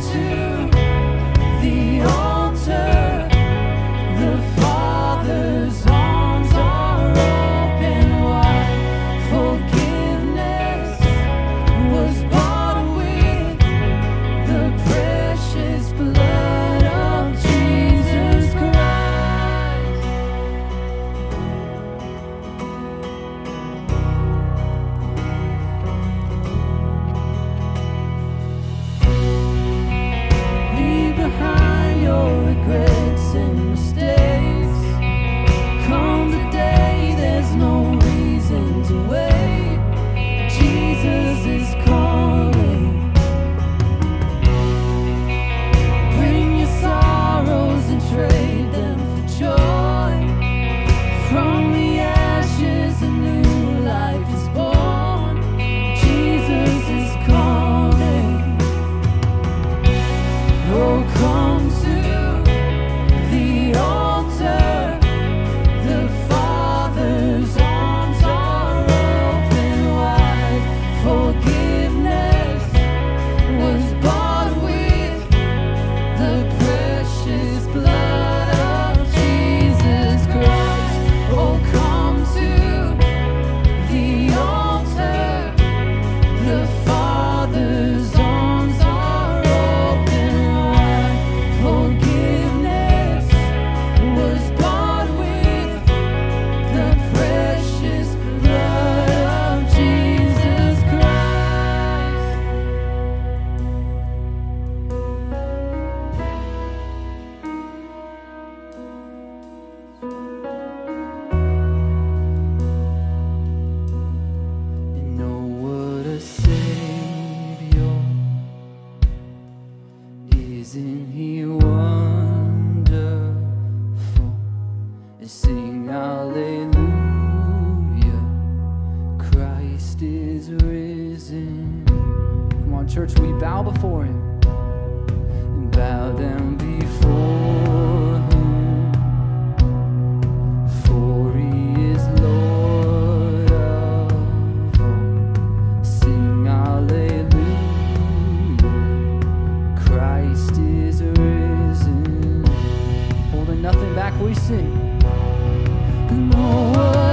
to church, we bow before Him and bow down before Him. For He is Lord of all. Sing Alleluia. Christ is risen. Holding nothing back, we sing. No